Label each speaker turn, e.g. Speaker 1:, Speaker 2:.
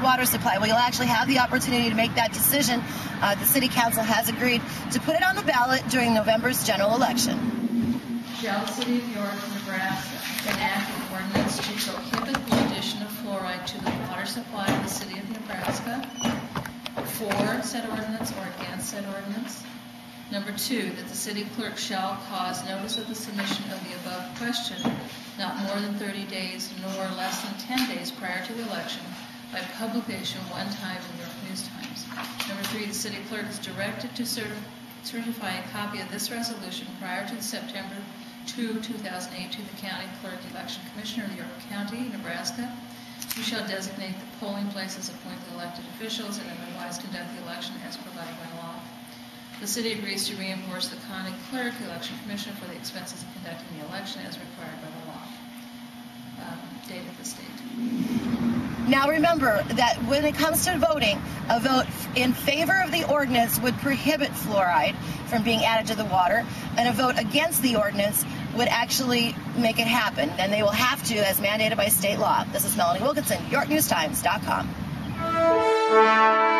Speaker 1: water supply. We'll actually have the opportunity to make that decision. Uh, the City Council has agreed to put it on the ballot during November's general election.
Speaker 2: Shall the City of York, Nebraska enact an ordinance to prohibit the addition of fluoride to the water supply of the City of Nebraska? For said ordinance or against said ordinance? Number two, that the city clerk shall cause notice of the submission of the above question not more than 30 days nor less than 10 days prior to the election by publication one time in York News Times. Number three, the city clerk is directed to certi- certify a copy of this resolution prior to September 2, 2008 to the county clerk election commissioner of York County, Nebraska, who shall designate the polling places, appoint the elected officials, and otherwise conduct the election as provided by law. The city agrees to reimburse the county clerk, election commissioner, for the expenses of conducting the election as required by the law. Um, Date of the state.
Speaker 1: Now remember that when it comes to voting, a vote in favor of the ordinance would prohibit fluoride from being added to the water, and a vote against the ordinance would actually make it happen. And they will have to, as mandated by state law. This is Melanie Wilkinson, YorkNewsTimes.com.